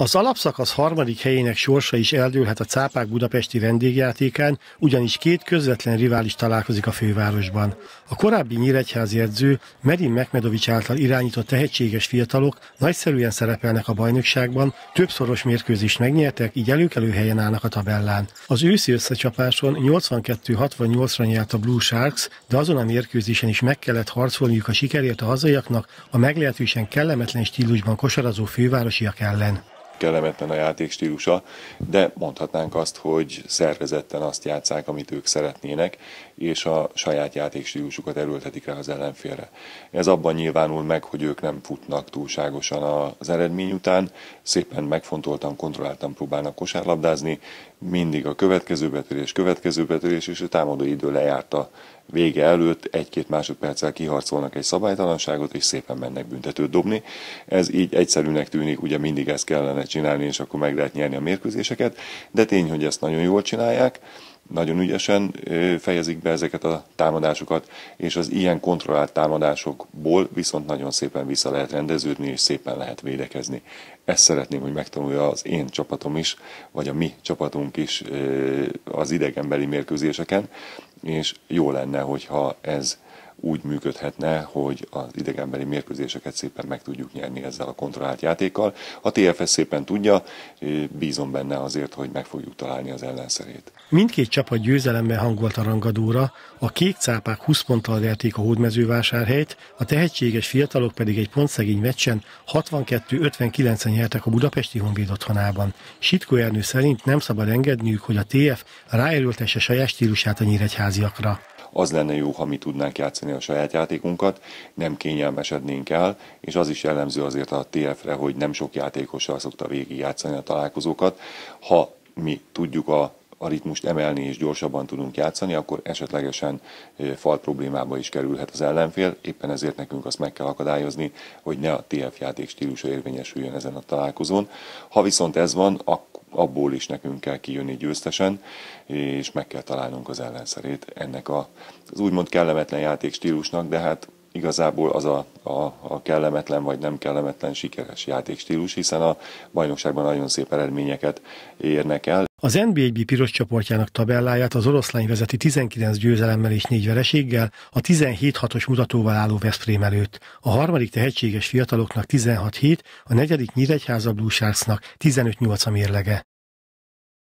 Az alapszakasz harmadik helyének sorsa is eldőlhet a cápák budapesti vendégjátékán, ugyanis két közvetlen rivális találkozik a fővárosban. A korábbi nyíregyházi edző Merin Mekmedovics által irányított tehetséges fiatalok nagyszerűen szerepelnek a bajnokságban, többszoros mérkőzést megnyertek, így előkelő helyen állnak a tabellán. Az őszi összecsapáson 82-68-ra nyert a Blue Sharks, de azon a mérkőzésen is meg kellett harcolniuk a sikerért a hazaiaknak a meglehetősen kellemetlen stílusban kosarazó fővárosiak ellen kellemetlen a játék stílusa, de mondhatnánk azt, hogy szervezetten azt játszák, amit ők szeretnének, és a saját játék stílusukat erőltetik rá az ellenfélre. Ez abban nyilvánul meg, hogy ők nem futnak túlságosan az eredmény után, szépen megfontoltan, kontrolláltan próbálnak kosárlabdázni, mindig a következő betörés, következő betörés, és a támadó idő lejárta vége előtt egy-két másodperccel kiharcolnak egy szabálytalanságot, és szépen mennek büntetőt dobni. Ez így egyszerűnek tűnik, ugye mindig ezt kellene csinálni, és akkor meg lehet nyerni a mérkőzéseket, de tény, hogy ezt nagyon jól csinálják, nagyon ügyesen fejezik be ezeket a támadásokat, és az ilyen kontrollált támadásokból viszont nagyon szépen vissza lehet rendeződni, és szépen lehet védekezni. Ezt szeretném, hogy megtanulja az én csapatom is, vagy a mi csapatunk is az idegenbeli mérkőzéseken, és jó lenne, hogyha ez úgy működhetne, hogy az idegenbeli mérkőzéseket szépen meg tudjuk nyerni ezzel a kontrollált játékkal. A TFS szépen tudja, bízom benne azért, hogy meg fogjuk találni az ellenszerét. Mindkét csapat győzelemmel hangolt a rangadóra, a kék cápák 20 ponttal verték a hódmezővásárhelyt, a tehetséges fiatalok pedig egy pontszegény meccsen 62-59-en nyertek a budapesti Honvéd otthonában. Sitko Ernő szerint nem szabad engedniük, hogy a TF ráerőltesse saját stílusát a nyíregyháziakra az lenne jó, ha mi tudnánk játszani a saját játékunkat, nem kényelmesednénk el, és az is jellemző azért a TF-re, hogy nem sok játékossal szokta végig játszani a találkozókat. Ha mi tudjuk a a ritmust emelni és gyorsabban tudunk játszani, akkor esetlegesen fal problémába is kerülhet az ellenfél. Éppen ezért nekünk azt meg kell akadályozni, hogy ne a TF játék stílusa érvényesüljön ezen a találkozón. Ha viszont ez van, abból is nekünk kell kijönni győztesen, és meg kell találnunk az ellenszerét ennek a, az úgymond kellemetlen játék stílusnak, de hát igazából az a, a, a kellemetlen vagy nem kellemetlen sikeres játékstílus, hiszen a bajnokságban nagyon szép eredményeket érnek el. Az NB1B piros csoportjának tabelláját az oroszlány vezeti 19 győzelemmel és 4 vereséggel, a 17-6-os mutatóval álló Veszprém előtt. A harmadik tehetséges fiataloknak 16 hét, a negyedik Nyíregyháza Blue Sharksnak 15-8 a mérlege.